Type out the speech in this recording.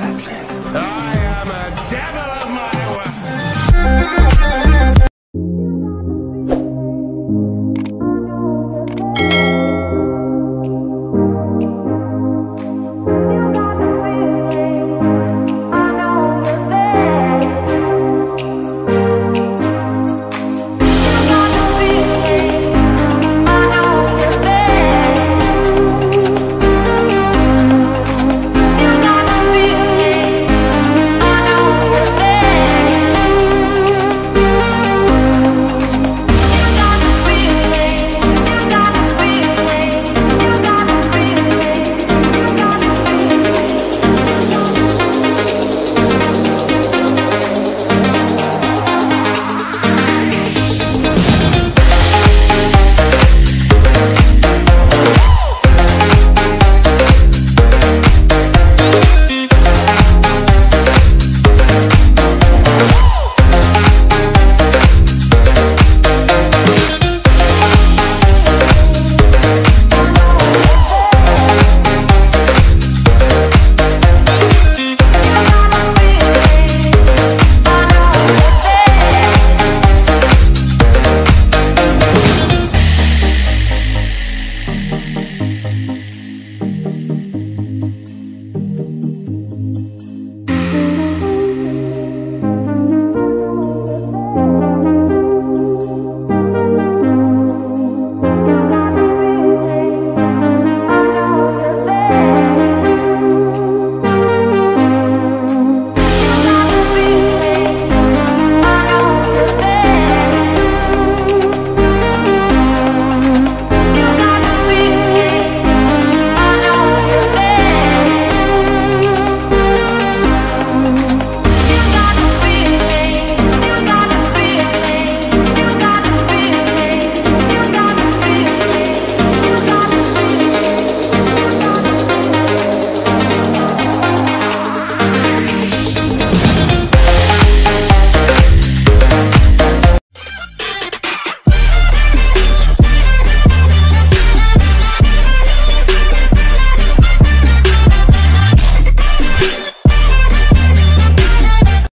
Exactly. Ah!